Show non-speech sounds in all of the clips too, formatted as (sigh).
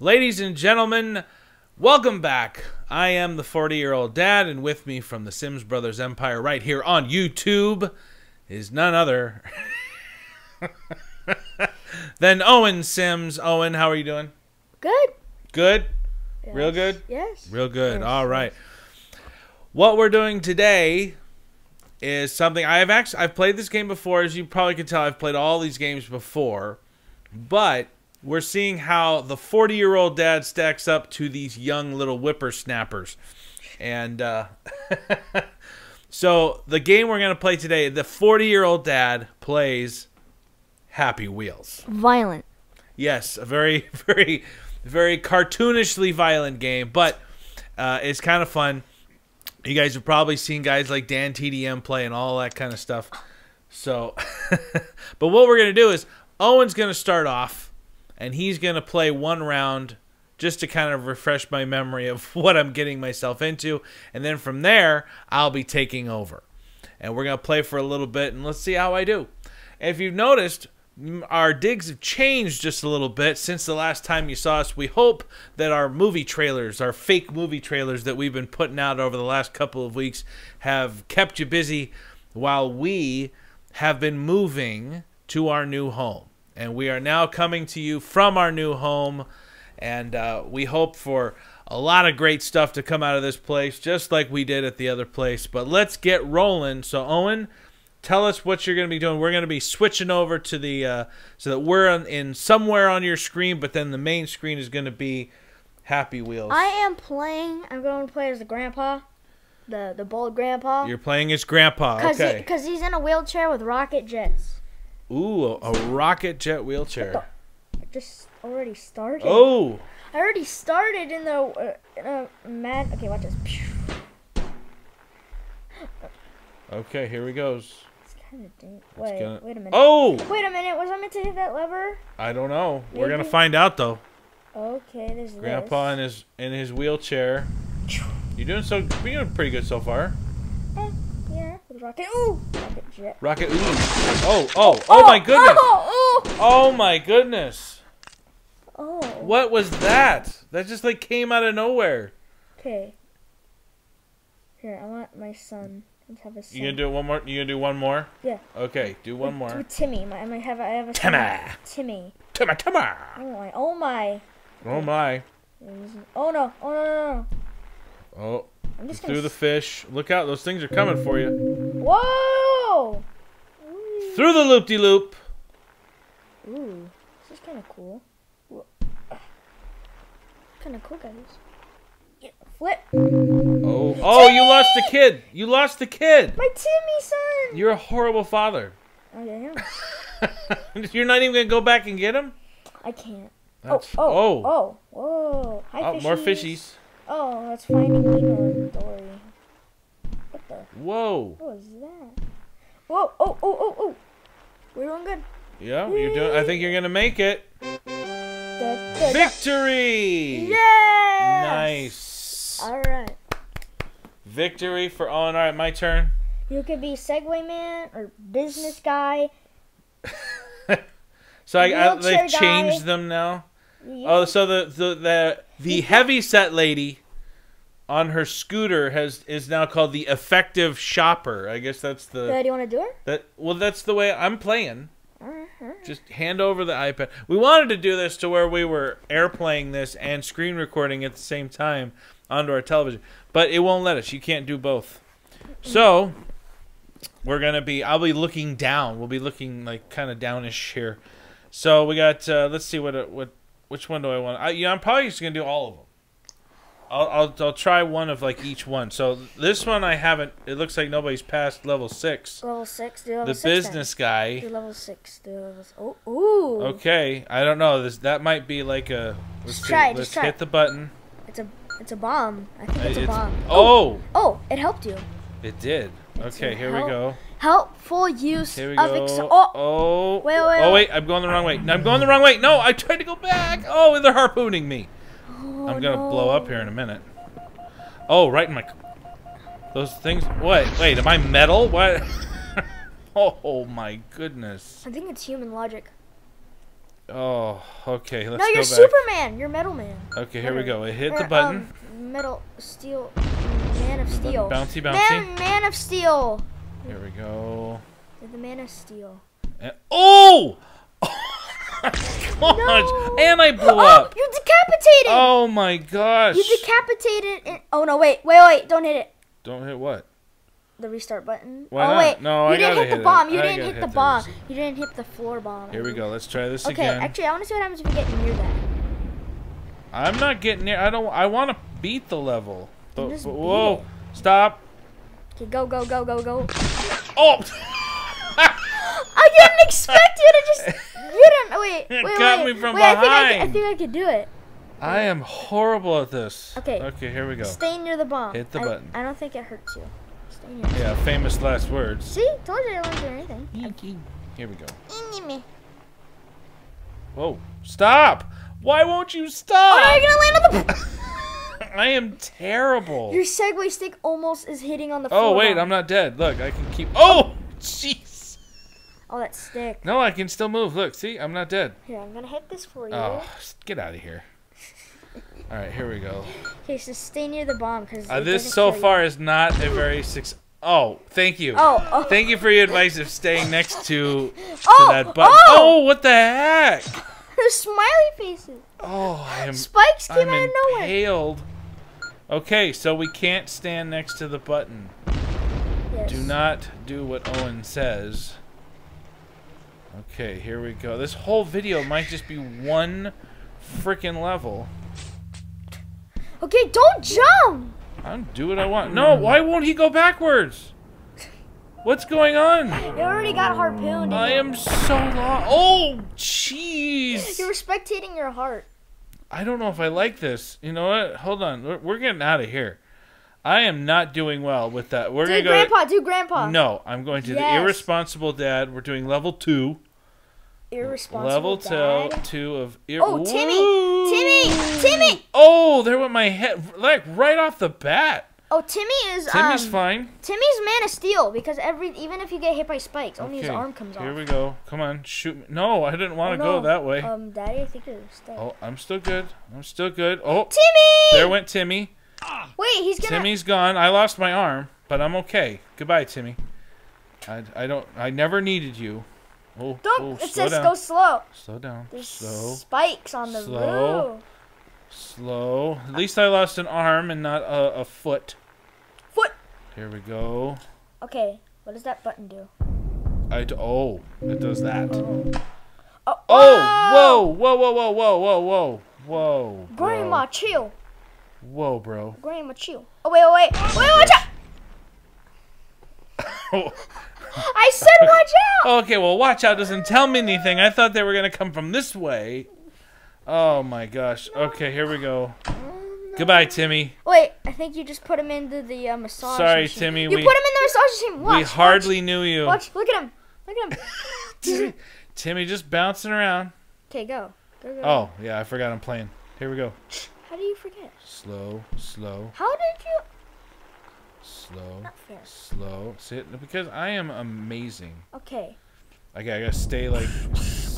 Ladies and gentlemen, welcome back. I am the 40 year old dad, and with me from the Sims Brothers Empire right here on YouTube is none other (laughs) than Owen Sims. Owen, how are you doing? Good. Good? Yes. Real good? Yes. Real good. Yes, All right. What we're doing today is something I've actually I've played this game before, as you probably can tell. I've played all these games before, but we're seeing how the 40 year old dad stacks up to these young little whippersnappers, and uh, (laughs) so the game we're gonna play today, the 40 year old dad plays Happy Wheels. Violent. Yes, a very, (laughs) very, very cartoonishly violent game, but uh, it's kind of fun. You guys have probably seen guys like DanTDM play and all that kind of stuff. So, (laughs) but what we're going to do is Owen's going to start off and he's going to play one round just to kind of refresh my memory of (laughs) what I'm getting myself into. And then from there, I'll be taking over. And we're going to play for a little bit and let's see how I do. If you've noticed, our digs have changed just a little bit since the last time you saw us. We hope that our movie trailers, our fake movie trailers that we've been putting out over the last couple of weeks, have kept you busy while we have been moving to our new home. And we are now coming to you from our new home. And uh, we hope for a lot of great stuff to come out of this place, just like we did at the other place. But let's get rolling. So, Owen, tell us what you're going to be doing. We're going to be switching over to the uh, so that we're on, in somewhere on your screen, but then the main screen is going to be Happy Wheels. I am playing. I'm going to play as the grandpa, the the bald grandpa. You're playing as Grandpa. Cause Okay. because he's in a wheelchair with rocket jets. Ooh, a, a rocket jet wheelchair. I just already started. Oh, I already started in the uh, in a mad. Okay, watch this. okay. Here he goes. It's kind of deep. Wait, gonna- wait a minute. Oh, Wait a minute. Was I meant to hit that lever? I don't know. We're gonna find out though. Okay, there's Grandpa in his in his wheelchair. You're doing so. You're doing pretty good so far. this. Eh, yeah, with rocket. Ooh, rocket jet. Rocket. Ooh. Oh, oh, oh, oh my goodness. Oh, oh, Oh my goodness. oh. What was that? That just like came out of nowhere. Okay. Here, I want my son. Let's have a son. You gonna do it one more? You gonna do one more? Yeah. Okay, do one With- more. With Timmy. My, I might have. I have a. Timmy. Timmy. Timma, timma. Oh my. Oh my. Oh my. Oh no. Oh no no no. Oh, I'm just the fish. Look out! Those things are coming for you. Whoa. Through the loop de loop. Ooh, this is kind of cool. Kind of cool, guys. Yeah, flip. Oh, oh! You lost the kid. You lost the kid. My Timmy son. You're a horrible father. (laughs) Oh yeah, yeah. You're not even gonna go back and get him. I can't. That's, oh, oh, oh, oh, whoa. Hi, Oh, more fishies. Oh, that's Finding Nemo and Dory. What the? Whoa. What was that? Whoa! Oh! Oh! Oh! Oh! We're doing good. Yeah, you're doing. I think you're gonna make it. Da, da. Victory. Yes! Nice. All right. Victory for Owen. All right, my turn. You could be Segway Man or Business Guy. (laughs) So I, I, they've changed guy. them now. Yeah. Oh, so the the the, the heavy set lady on her scooter has is now called the effective shopper. I guess that's the Uh, do you want to do it? that. Well, that's the way I'm playing. All right. All right. Just hand over the iPad. We wanted to do this to where we were airplaying this and screen recording at the same time onto our television, but it won't let us. You can't do both. So we're gonna be. I'll be looking down. We'll be looking like kind of downish here. So we got. Uh, let's see what what which one do I want? I, yeah, I'm probably just gonna do all of them. I'll, I'll I'll try one of like each one. So this one I haven't. It looks like nobody's passed level six. Level six. Do level The six then. business guy. Do level six. Do level. Oh. Ooh. Okay, I don't know. This that might be like a. Let's Just see, try it, Let's just try hit the button. It's a. It's a bomb. I think Uh, it's a bomb. oh, Oh, it helped you. it did. It's Okay, here we go. Helpful use Here we of go. oh, oh, Wait, wait, oh wait. wait! I'm going the wrong way. No, I'm going the wrong way. No, I tried to go back. Oh, they're harpooning me. oh, I'm gonna no. blow up here in a minute. Oh, right in my. Those things. What? Wait, am I metal? What? (laughs) oh my goodness. I think it's human logic. Oh, okay. Let's no, you're. Superman. You're Metal Man. Okay, here we go. I hit Or, the button. Um, metal Steel. Man of Steel. Bouncy, bouncy. Man, Man of Steel. Here we go. The Man of Steel. And- eh, oh! (laughs) gosh! No. And I blew oh, up. you decapitated. Oh my gosh! You decapitated. And, oh no! Wait! Wait! Wait! Don't hit it. Don't hit what? The restart button. Why oh not? wait! No, you I didn't gotta hit the hit it. bomb. You I didn't hit hit the the bomb. You didn't hit the floor bomb. Here we go. Let's try this Okay, again. actually, I want to see what happens if we get near that. I'm not getting near. I don't. I want to beat the level. But, but- beat whoa! it. Stop! Okay, go, go, go, go, go. Oh! (gasps) I didn't expect you to just. (laughs) You didn't. Wait, It wait, got wait. me from wait, I think I, could, I think I could do it. I am horrible at this. Okay. Okay. Here we go. Stay near the bomb. Hit the I, button. I don't think it hurts you. Stay near. Yeah. Famous last words. See, told you I wouldn't do anything. Here we go. Oh, Whoa! Stop! Why won't you Oh, stop? no, you're gonna land on the. (laughs) I am terrible. Your Segway stick almost is hitting on the. Oh wait. I'm not dead. Look, I can keep. Oh, jeez. Oh, that stick. No, I can still move. Look, see, I'm not dead. Here, I'm gonna hit this for you. Oh, get out of here. (laughs) All right, here we go. Okay, so stay near the bomb because. Uh, this so far is not a very success. Oh, thank you. Oh, oh. Thank you for your advice of staying next to, (laughs) to Oh, that button. oh! Oh, what the heck? There's (laughs) smiley faces. Oh, I am. Spikes came I'm out of nowhere. impaled. Okay, so we can't stand next to the button. Yes. Do not do what Owen says. Okay, here we go. This whole video might just be one freaking level. Okay, don't jump. I'll do what I want. No, why won't he go backwards? What's going on? You already got harpooned. I am so lost. Oh, jeez. You're spectating your heart. I don't know if I like this. You know what? Hold on. We're, we're getting out of here. I am not doing well with that. We're Do gonna go. grandpa. Do grandpa. No, I'm going to the irresponsible dad. We're doing level two. Irresponsible level dad. two, two of. Ir- Oh, Timmy! Ooh. Timmy! Timmy! Oh, there went my head, like right off the bat. Oh, Timmy is Timmy's um. fine. Timmy's Man of Steel because every even if you get hit by spikes, only his arm comes off. Here we go. Come on, shoot me. No, I didn't want Oh, to go that way. Um, Daddy, I think you're stuck. oh, I'm still good. I'm still good. Oh, Timmy! there went Timmy. Wait, he's gonna. Timmy's gone. I lost my arm, but I'm okay. Goodbye, Timmy. I, I don't. I never needed you. Oh, Don't. oh, it slow says down. go slow. Slow down. There's Slow. spikes on the Slow. roof. Slow. At least I lost an arm and not a, a foot. Foot. Here we go. Okay, what does that button do? I d- oh, it does that. Oh, Oh, whoa, whoa, whoa, whoa, whoa, whoa, whoa, whoa. Grandma, chill. Whoa, bro. Grandma, chill. Oh wait, oh, wait, wait, wait, watch out! Oh, (laughs) I said watch out. okay, well, watch out doesn't tell me anything. I thought they were gonna come from this way. Oh my gosh. Okay, here we go. Goodbye, Timmy. Wait, I think you just put him into the uh, massage. Sorry, machine. Timmy, You we- put him in the massage machine. Watch. we hardly knew you. Watch. watch. Look at him. Look at him. (laughs) Timmy just bouncing around. Okay, go. Go, go. Oh, yeah, I forgot I'm playing. Here we go. How do you forget? Slow, slow, How did you? slow, Not fair. slow. Sit because I am amazing. Okay. Okay, I gotta stay like.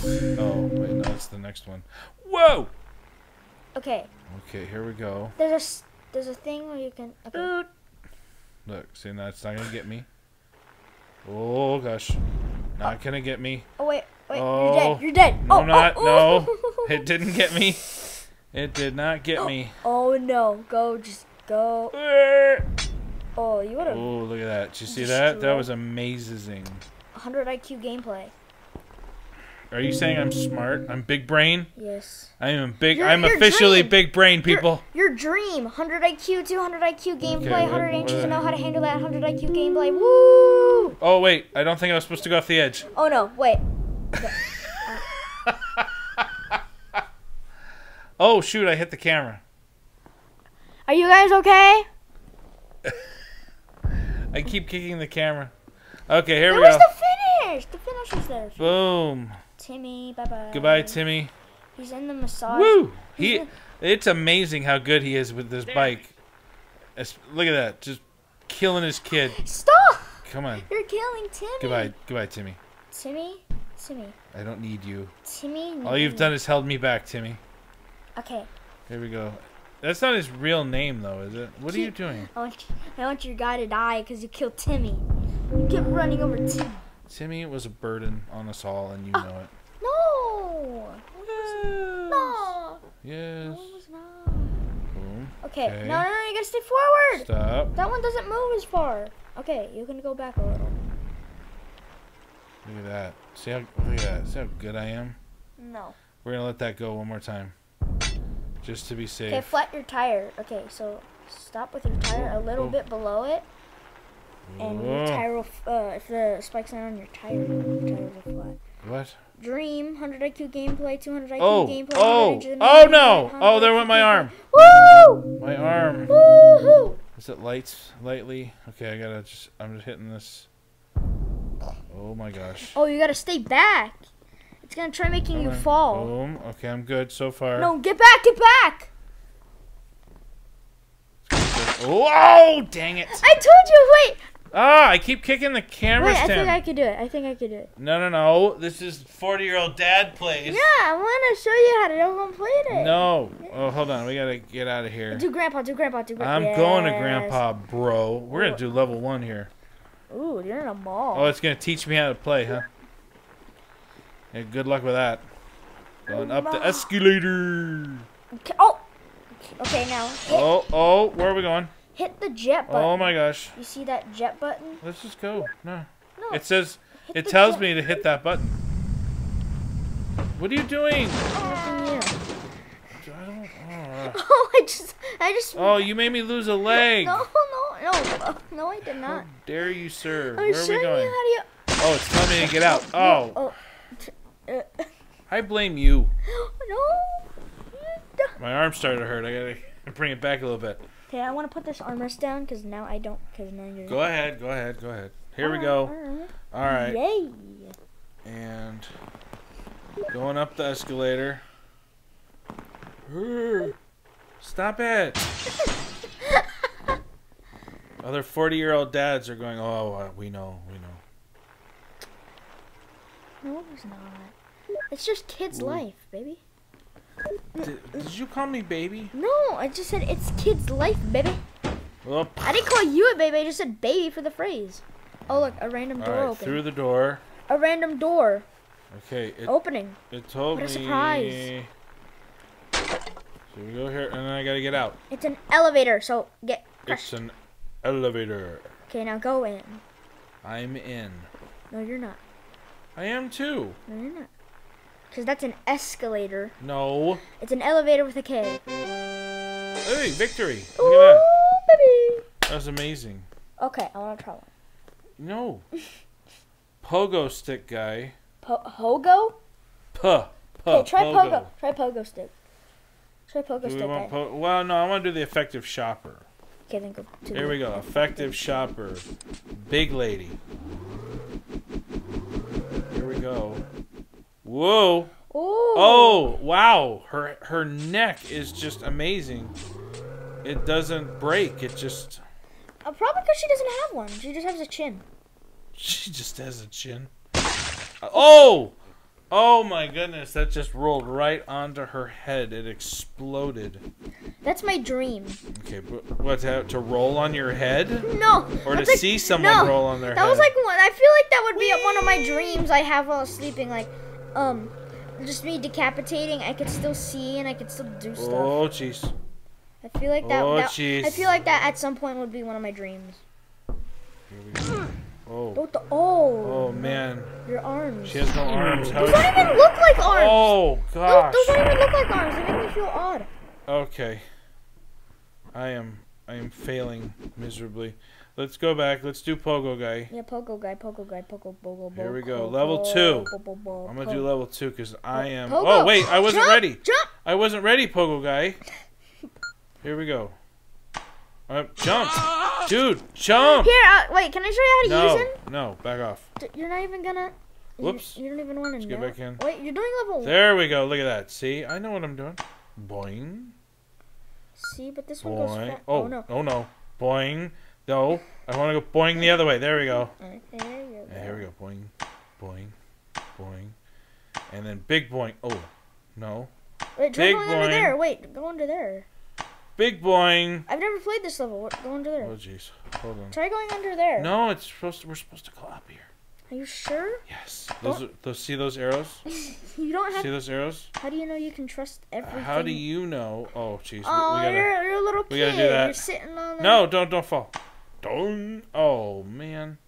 Oh wait, no, that's the next one. Whoa. Okay. Okay, here we go. There's a there's a thing where you can. Okay. Look, see, that's not gonna get me. Oh gosh, not oh. gonna get me. Oh wait, wait. Oh. You're dead. Oh. You're dead. No, oh, not. oh, No, oh. it didn't get me. (laughs) It did not get me. Oh no. Go. Just go. Oh, Oh, you would have Oh, look at that. Did you see that? That was amazing. 100 IQ gameplay. Are you saying I'm smart? I'm big brain? Yes. I am big. You're- I'm you're officially dream. big brain, people. Your, dream. 100 IQ, 200 IQ gameplay, what- 100 inches to know how to handle that 100 IQ gameplay. Woo! Oh wait, I don't think I was supposed to go off the edge. Oh no, wait. (laughs) Oh shoot, I hit the camera. Are you guys okay? (laughs) I keep kicking the camera. Okay, here There we was go. the finish. The finish is there. Boom. Timmy, bye bye. Goodbye, Timmy. He's in the massage. Woo! He. It's amazing how good he is with this bike. It's- look at that, just killing his kid. Stop! Come on. You're killing Timmy. Goodbye, goodbye, Timmy. Timmy, Timmy. I don't need you. Timmy. All you've done is held me back, Timmy. Okay. Here we go. That's not his real name, though, is it? What are you doing? I want, I want your guy to die because you killed Timmy. You kept running over Timmy. Timmy was a burden on us all, and you oh, know it. No. Yes. No. Yes. No, not. Okay. Okay. No, no, no. You gotta stay forward. Stop. That one doesn't move as far. Okay, you can go back a little. Look at that. See how look at that. See how good I am. No. We're gonna let that go one more time, just to be safe. Okay, flat your tire. Okay, so stop with your tire a little Oh. bit below it, and your tire will. Uh, if the spike's not on your tire, your tires flat. What? Dream, 100 IQ gameplay, 200 IQ Oh. gameplay. Oh. 100 inches in Oh no. Oh, there went my arm. Woo! My arm. Woohoo! Is it lights? Lightly? Okay, I gotta just. I'm just hitting this. Oh my gosh. Oh, you gotta stay back. It's gonna try making you Alright, fall. Boom. Okay, I'm good so far. No, get back, get back! Oh, oh, dang it. I told you, wait! Ah, I keep kicking the camera Wait, I think I could do it. I think I could do it. No, no, no. This is 40 year old dad plays. Yeah, I wanna show you how to don't complete it. No. Oh, hold on. We gotta get out of here. Do grandpa, do grandpa, do grandpa. I'm going to Grandpa, bro. We're gonna do level one here. Ooh, you're in a mall. Oh, it's gonna teach me how to play, huh? Yeah, good luck with that. Going up the escalator. Okay, oh! Okay, now Oh, oh, where are we going? Hit the jet button. Oh my gosh. You see that jet button? Let's just go. No. No. It says, it tells jet- me to hit that button. What are you doing? I. Oh, (laughs) Oh, I just, I just. oh you made me lose a leg. No, no, no, no, I did How not. dare you, sir? I'm Where are we going? you how to. Oh, it's telling me to get out. (laughs) Oh, Oh. Uh, I blame you. (gasps) no. My arm started to hurt. I gotta bring it back a little bit. Okay, I want to put this armrest down because now I don't. Because now you're. Go ahead, go ahead, go ahead. Here we go. alright. All right, Yay. and going up the escalator. (gasps) Stop it! (laughs) Other forty-year-old dads are going. Oh, uh, we know, we know. No, it's not. It's just kids' Ooh. life, baby. Did, did you call me baby? No, I just said it's kids' life, baby. Oh, I didn't call you a baby. I just said baby for the phrase. Oh look, a random door right, open. through the door. A random door Okay, it, opening. it told What a me. surprise. So we go here, and then I gotta get out. It's an elevator. So get. It's an elevator. Okay, now go in. I'm in. No, you're not. I am too. No, you're not. Because that's an escalator. No. It's an elevator with a K. Hey, victory! Look Ooh, at that. baby. That was amazing. Okay, I want to try one. No. Pogo stick guy. Po- Hogo? Puh. Puh. Okay, try pogo. Try pogo stick. Try pogo Do we stick. want po- well, no, I want to do the effective shopper. okay, then go to Here the- we go. Effective shopper. Big lady. Here we go. Whoa. Ooh. Oh, wow. Her her neck is just amazing. It doesn't break. It just Uh, probably because she doesn't have one. She just has a chin. she just has a chin. Oh! Oh my goodness, that just rolled right onto her head. It exploded. That's my dream. Okay, but what to, to roll on your head No. or to like- see someone no, roll on their That head? That was like one. I feel like that would be one of my dreams I have while sleeping. Like, um, just me decapitating. I could still see and I could still do stuff. Oh jeez. I feel like that. Oh, that- jeez. I feel like that at some point would be one of my dreams. Here we go. Oh. What the? Oh. Oh man, Your arms. she has no arms. How Those is don't even look like arms. Oh Those, gosh. those don't even look like arms. They make me feel odd. Okay. I am I am failing miserably. Let's go back. Let's do Pogo guy. Yeah, pogo guy, pogo guy, pogo, pogo, Here we go. pogo, Level pogo, two. pogo, pogo, I'm gonna do level two because I am. Pogo. Oh wait, I wasn't Jump, ready. Jump! I wasn't ready, Pogo guy. Here we go. Uh, jump, dude, jump. Here, uh, wait. Can I show you how to No, use him? no, back off. You're not even gonna. you- Whoops. You, don't even want to Let's know. get back in. Wait, you're doing level. There we go. Look at that. See, I know what I'm doing. Boing, See, but this one goes boing. Oh, Oh no. oh no, boing. No, I want to go boing the other way. There we go. Alright, there you go. Yeah, here we go. Boing, boing, boing, and then big boing. Oh, no, Wait, try Big going under there. Wait, go under there. big boing. I've never played this level. Go under there. Oh jeez, hold on. Try going under there. No, it's supposed to. We're supposed to go up here. Are you sure? Yes. Those. Are, those. See those arrows? (laughs) You don't have. See those arrows? How do you know you can trust uh, everything? How do you know? Oh jeez. we- Oh, we gotta. you're, you're a little kid. we gotta do that. You're sitting on. The... No, don't don't fall. Oh man,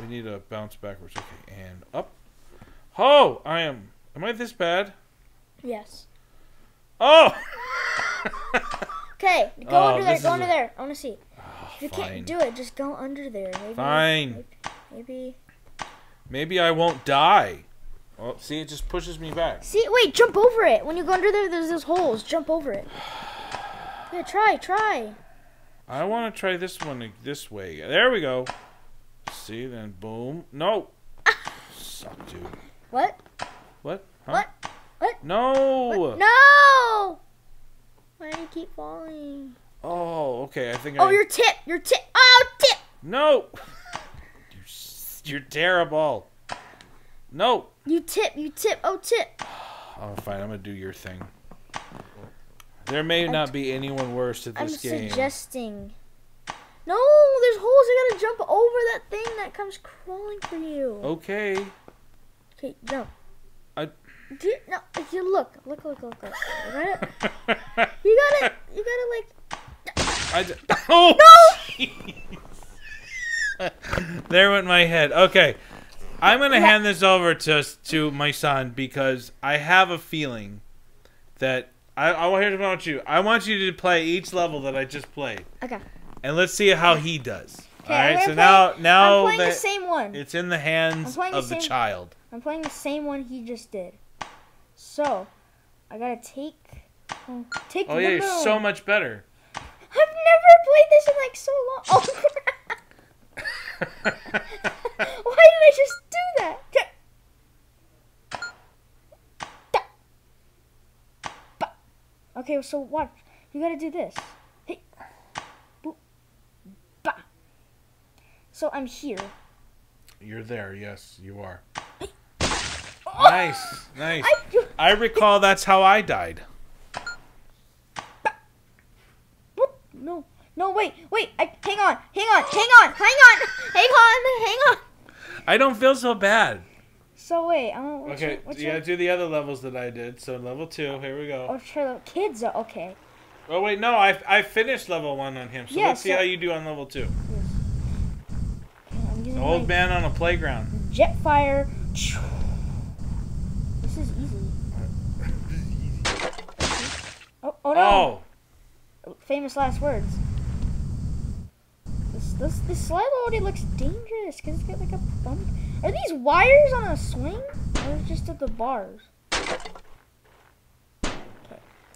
we need to bounce backwards. Okay, and up. Oh, I am. Am I this bad? Yes. Oh. (laughs) Okay, go Oh, under there. Go under a- there. I want to see. Oh, If you fine. can't do it, just go under there. Maybe. Fine. Maybe. Maybe I won't die. Well, see, it just pushes me back. See, wait, jump over it. When you go under there, there's those holes. Jump over it. (sighs) Yeah, try, try. I want to try this one this way. There we go. See, then boom. No. Suck, dude. What? What? Huh? What? What? No. What? No! Why do you keep falling? Oh, okay. I think Oh, I. your tip, your tip. Oh, tip. No. (laughs) you, s- you're terrible. No. You tip, you tip. Oh, tip. (sighs) Oh, fine. I'm gonna do your thing. There may not be anyone worse at this game. I'm suggesting. No, there's holes. You gotta jump over that thing that comes crawling for you. Okay. Okay, jump. I- Do no, if you look, look, look, look, look. You got it. (laughs) You got it. You gotta like. I d- (laughs) oh no! (laughs) there went my head. Okay, I'm gonna Yeah. hand this over to to my son because I have a feeling that I I want here's what I want you. I want you to play each level that I just played, Okay. and let's see how he does. Okay, All I'm So play- now I'm now playing the same one. it's in the hands I'm playing the of the same- child. I'm playing the same one he just did. So, I gotta take. oh, Take Oh yeah, you're so much better. I've never played this in like so long. Oh (laughs) crap! (laughs) Why did I just do that? Okay, so watch. You gotta do this. Hey. Boop. Bah. So I'm here. You're there. Yes, you are. Oh! Nice, nice. I, I recall that's how I died. What? No. No, wait, wait. I, hang on, hang on, hang on, hang on, hang on, hang on. I don't feel so bad. So wait, um, I don't. What's Okay, your, what's you your, gotta do the other levels that I did. So level two, here we go. Oh, sure, the kids are okay. Oh wait, no, I I finished level one on him. So Yeah, let's see how you do on level two. Okay, Old my man on a playground. jet fire. This is easy. (laughs) Oh, oh no! Oh, Famous last words. This this slide already looks dangerous because it's got like a bump. Are these wires on a swing or is it just at the bars? Okay.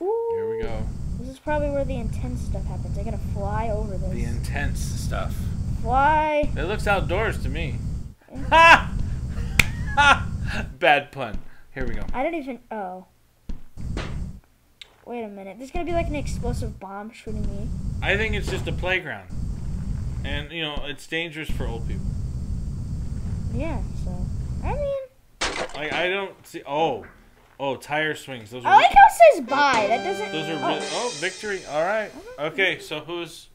Ooh. here we go. This is probably where the intense stuff happens. I gotta fly over this. The intense stuff. fly. It looks outdoors to me. Ha! Ha! Bad pun. Here we go. I don't even. Oh. Wait a minute. There's gonna be like an explosive bomb shooting me. I think it's just a playground, and you know it's dangerous for old people. Yeah. So. I mean, Like I don't see. Oh, oh, tire swings. Those I are like how it says bye. That doesn't. those are. oh. Oh, victory. All right. Okay, so who's?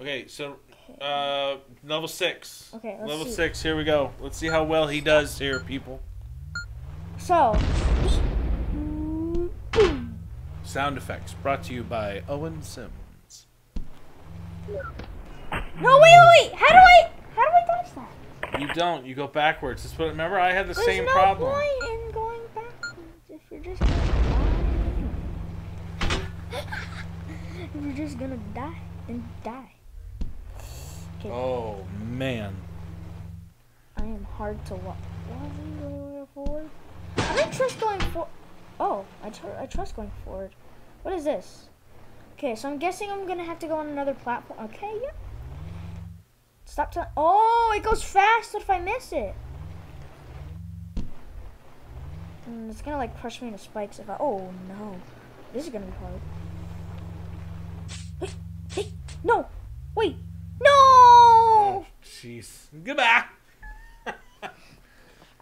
Okay, so uh, level six. Okay, let's level see. six. Here we go. Let's see how well he does here, people. So. Sound effects brought to you by Owen Sims. No, wait, wait, wait. How do I? How do I dodge that? You don't. You go backwards. That's what. Remember, I had the There's same no problem. point in going backwards if you're just gonna die. (laughs) if you're just gonna die, then die. Okay, Oh man. I am hard to walk. Going forward. I don't trust going for. Oh, I, tr- I trust going forward. What is this? Okay, so I'm guessing I'm gonna have to go on another platform. Okay, yeah. Stop telling. Oh, it goes fast if I miss it. Mm, it's gonna like crush me into spikes if I. Oh no, this is gonna be hard. Hey, hey, no, wait, no. Jeez. Goodbye.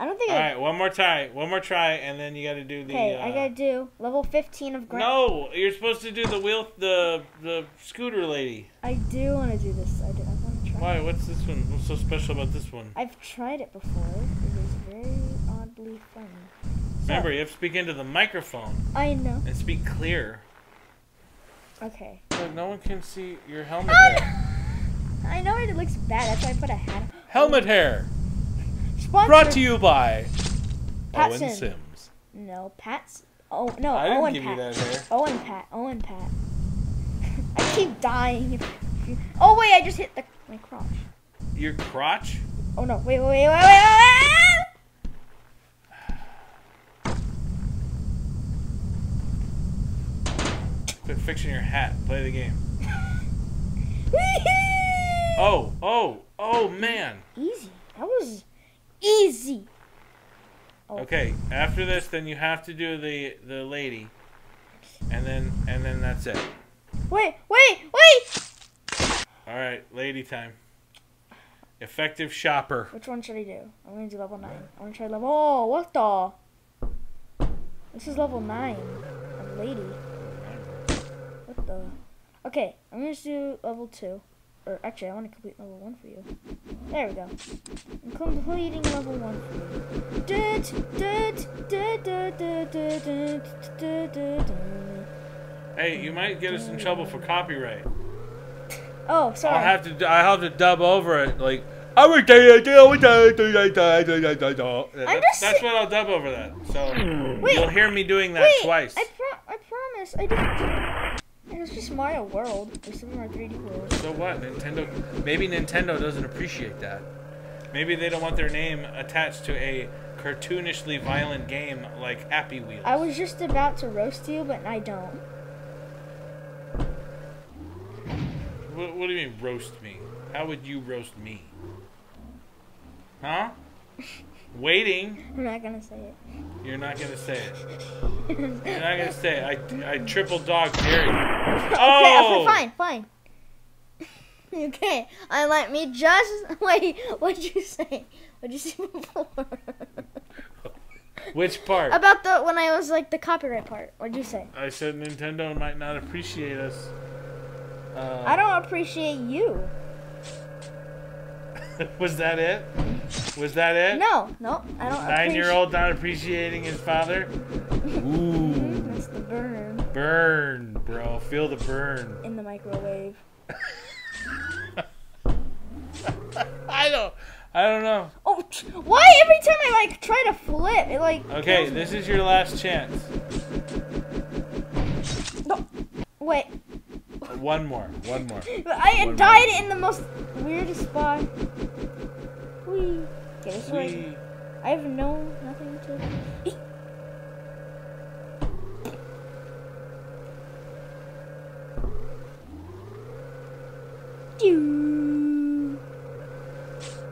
I don't think I right, one more try. One more try, and then you got to do the. Okay, uh, I gotta do level 15 of ground. No, you're supposed to do the wheel, the the scooter lady. I do want to do this. I do. Why? What's this one? What's so special about this one? I've tried it before. It is very oddly fun. So, Remember, you have to speak into the microphone I know. and speak clear. Okay. So no one can see your helmet Oh, hair. I know it looks bad. That's why I put a hat. on. Helmet hair. Sponsored. Brought to you by Patson. Owen Sims. No, Pat's. Oh no, I didn't Owen give Pat. you that hair. Owen Pat. Owen Pat. (laughs) I keep dying. (laughs) Oh wait, I just hit the my crotch. Your crotch? Oh no! Wait, wait, wait, wait, wait, Quit fixing your hat. Play the game. (laughs) Oh, oh, oh man. Easy. That was easy. Oh. Okay, after this, then you have to do the the lady, and then and then that's it. Wait, wait, wait! All right, lady time. Effective shopper. Which one should I do? I'm gonna do level nine. I'm gonna try level. Oh, what the? This is level nine. A lady. What the? Okay, I'm gonna do level two. Or actually, I want to complete level one for you. There we go. I'm completing level one. Hey, you might get us in trouble for copyright. Oh, sorry. I'll have to I have to dub over it like. I'm day, That's, just that's what I'll dub over that. So Wait. you'll hear me doing that Wait, twice. I, pro- I promise. I didn't. It was just Mario World. Or Super Mario 3D World. So what? Nintendo? Maybe Nintendo doesn't appreciate that. Maybe they don't want their name attached to a cartoonishly violent game like Happy Wheels. I was just about to roast you, but I don't. What, what do you mean roast me? How would you roast me? Huh? (laughs) Waiting. I'm not gonna say it. You're not gonna say it. (laughs) You're not gonna say it. I, I triple dog dare you. (laughs) Okay, Oh! okay, fine, fine. okay, I let me just wait. What'd you say? What'd you say before? Which part? About the when I was like the copyright part. What'd you say? I said Nintendo might not appreciate us. Uh, I don't appreciate you. (laughs) Was that it? Was that it? No, no, I don't. Nine year old not appreciating his father? Ooh. That's the burn Burn, bro. Feel the burn. in the microwave. (laughs) I don't. I don't know. Oh, why every time I like try to flip, it like. Okay, this is your last chance. No. Wait, One more. One more. I One died in the most weirdest spot. Whee. Okay, this way. I have no nothing to.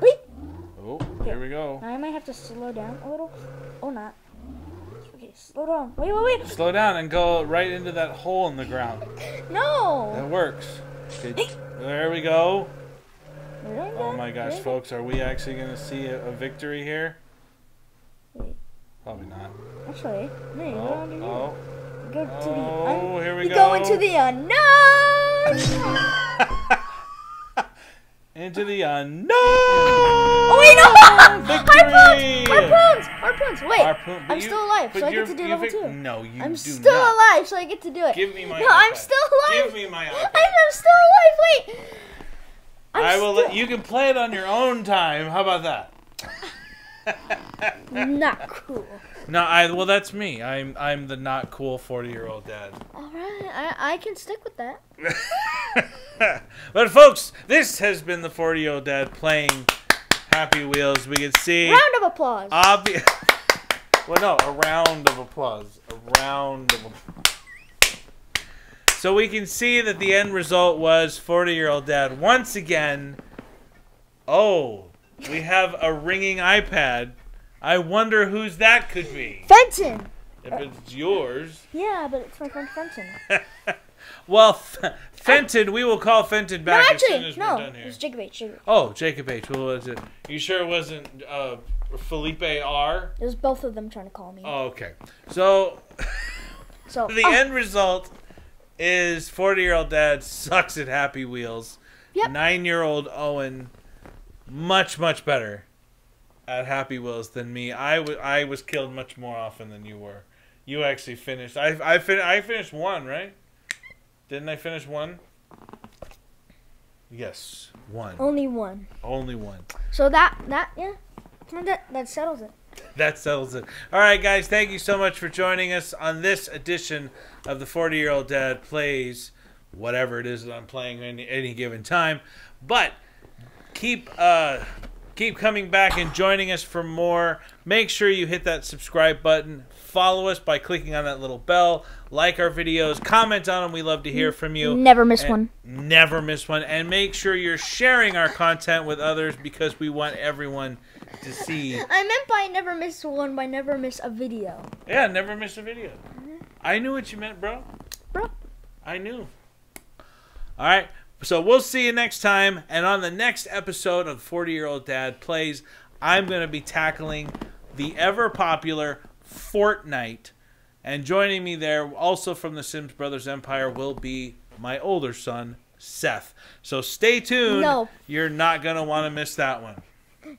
Whee. Oh, here we go. Now I might have to slow down a little. Or not. Slow down. Wait, wait, wait. Slow down and go right into that hole in the ground. No. That works. Okay, there we go. We're Oh my gosh, Good. folks, are we actually going to see a, a victory here? Wait. Probably not. Actually, no, you Oh, go oh, oh. Go to the. oh, here we you go. go into the unknown. (laughs) into the unknown. Oh wait, no! (laughs) Victory! Harpoons! Harpoons! Wait, Harpoon- I'm you- still alive, so I get to do level two. No, you I'm still not. alive, so I get to do it. Give me my No, I'm still alive. Give me my (laughs) iPad. I'm still alive. Wait. I'm I will still... let you can play it on your own time. How about that? (laughs) Not cool. No, I well that's me. I'm I'm the not cool 40-year-old dad. All right, I I can stick with that. (laughs) but folks, this has been the 40-year-old dad playing Happy Wheels. We can see Round of applause. obvious Well, no, a round of applause. A round of applause. So we can see that the end result was 40-year-old dad once again. Oh, we have a ringing iPad. I wonder whose that could be. Fenton. If it's yours. Yeah, but it's my friend Fenton. (laughs) Well, F- Fenton, we will call Fenton No, back as soon actually, as no. we're done here. It's Jacob H. Jacob. Oh, Jacob H. What was it? You sure it wasn't uh, Felipe R. It was both of them trying to call me. Oh, okay. So (laughs) so the oh, end result is 40 year old dad sucks at Happy Wheels. Yep. Nine year old Owen, much, much better at Happy Wheels than me. I I was killed much more often than you were. You actually finished. I, I, fin- I finished one, right? Didn't I finish one? Yes, one. only one. Only one. So that that yeah, that that settles it. That settles it. All right, guys, thank you so much for joining us on this edition of the 40 year old dad plays whatever it is that I'm playing any, any given time. But keep uh, keep coming back and joining us for more. Make sure you hit that subscribe button. Follow us by clicking on that little bell. Like our videos. Comment on them. We love to hear from you. Never miss And one. Never miss one. And make sure you're sharing our content with others because we want everyone to see. (laughs) I meant by never miss one by never miss a video. Yeah, never miss a video. Mm-hmm. I knew what you meant, bro. Bro. I knew. All right. So we'll see you next time. And on the next episode of 40 Year Old Dad Plays, I'm going to be tackling the ever popular Fortnite. And joining me there, also from the Sims Brothers Empire, will be my older son, Seth. So stay tuned. No. You're not going to want to miss that one.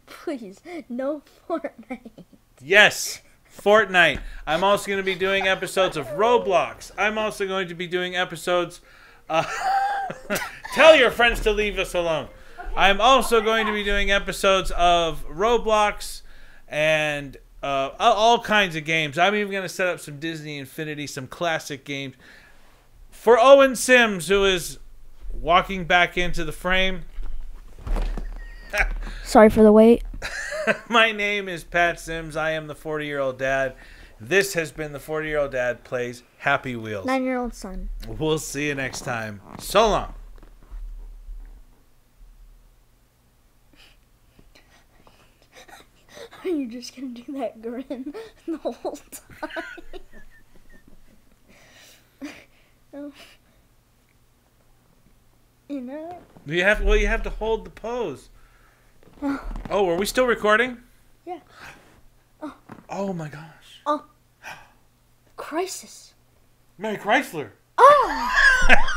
Please, no Fortnite. Yes, Fortnite. I'm also going to be doing episodes of Roblox. I'm also going to be doing episodes. Uh, (laughs) tell your friends to leave us alone. I'm also going to be doing episodes of Roblox and uh, all- all kinds of games. I'm even going to set up some Disney Infinity, some classic games. For Owen Sims, who is walking back into the frame, (laughs) Sorry for the wait. (laughs) My name is Pat Sims. I am the 40 year old dad. This has been the 40 year old dad plays Happy Wheels. Nine year old son. We'll see you next time. So long. (laughs) Are you just gonna do that grin (laughs) the whole time? no. (laughs) Oh. You know? You have well, you have to hold the pose. Oh, oh are we still recording? Yeah. Oh, oh my gosh. Oh. Crisis. Mary Chrysler. Oh!